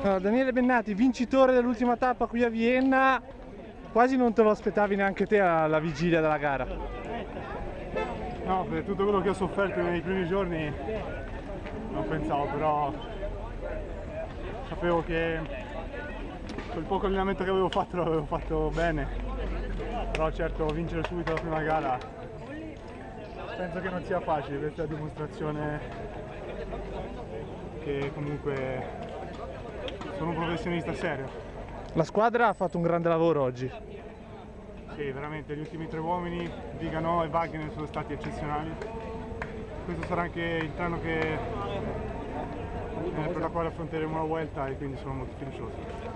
Allora, Daniele Bennati, vincitore dell'ultima tappa qui a Vienna, quasi non te lo aspettavi neanche te alla vigilia della gara. No, per tutto quello che ho sofferto nei primi giorni non pensavo, però sapevo che quel poco allenamento che avevo fatto l'avevo fatto bene, però certo vincere subito la prima gara penso che non sia facile, questa è la dimostrazione che comunque sono un professionista serio. La squadra ha fatto un grande lavoro oggi. Sì, veramente, gli ultimi tre uomini, Vigano e Wagner sono stati eccezionali. Questo sarà anche il treno che, eh, per la quale affronteremo la Vuelta e quindi sono molto fiducioso.